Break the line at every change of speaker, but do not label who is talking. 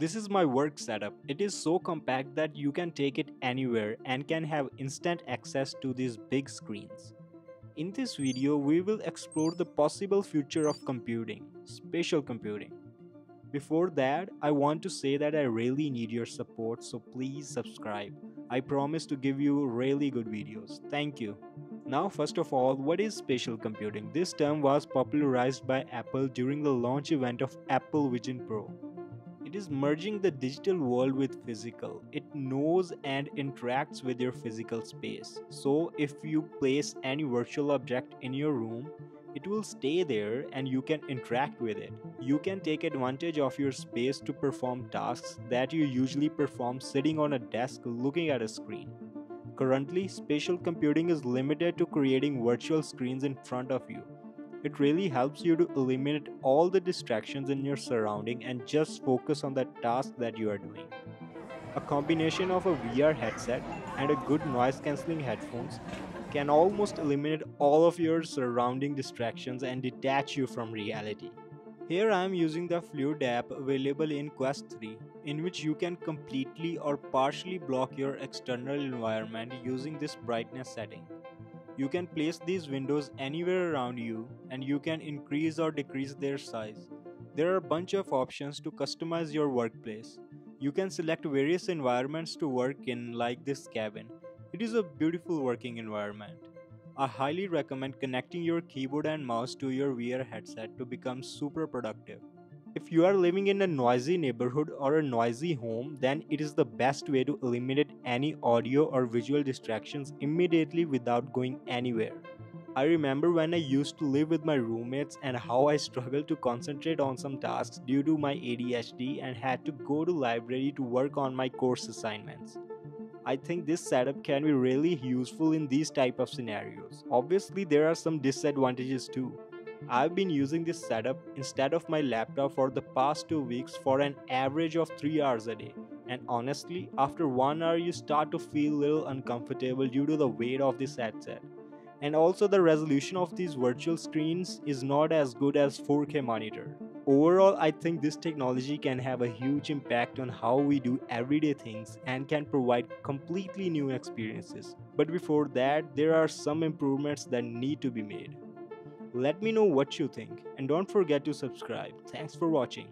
This is my work setup. It is so compact that you can take it anywhere and can have instant access to these big screens. In this video, we will explore the possible future of computing, spatial computing. Before that, I want to say that I really need your support, so please subscribe. I promise to give you really good videos. Thank you. Now, first of all, what is spatial computing? This term was popularized by Apple during the launch event of Apple Vision Pro. It is merging the digital world with physical. It knows and interacts with your physical space. So, if you place any virtual object in your room, it will stay there and you can interact with it. You can take advantage of your space to perform tasks that you usually perform sitting on a desk looking at a screen. Currently, spatial computing is limited to creating virtual screens in front of you. It really helps you to eliminate all the distractions in your surrounding and just focus on the task that you are doing. A combination of a VR headset and a good noise cancelling headphones can almost eliminate all of your surrounding distractions and detach you from reality. Here I am using the Fluid app available in Quest 3, in which you can completely or partially block your external environment using this brightness setting. You can place these windows anywhere around you and you can increase or decrease their size. There are a bunch of options to customize your workplace. You can select various environments to work in like this cabin. It is a beautiful working environment. I highly recommend connecting your keyboard and mouse to your VR headset to become super productive. If you are living in a noisy neighborhood or a noisy home, then it is the best way to eliminate any audio or visual distractions immediately without going anywhere. I remember when I used to live with my roommates and how I struggled to concentrate on some tasks due to my ADHD and had to go to library to work on my course assignments. I think this setup can be really useful in these type of scenarios. Obviously there are some disadvantages too. I've been using this setup instead of my laptop for the past 2 weeks for an average of 3 hours a day. And honestly, after 1 hour you start to feel a little uncomfortable due to the weight of this headset. And also the resolution of these virtual screens is not as good as 4K monitor. Overall, I think this technology can have a huge impact on how we do everyday things and can provide completely new experiences. But before that, there are some improvements that need to be made. Let me know what you think and don't forget to subscribe. Thanks for watching.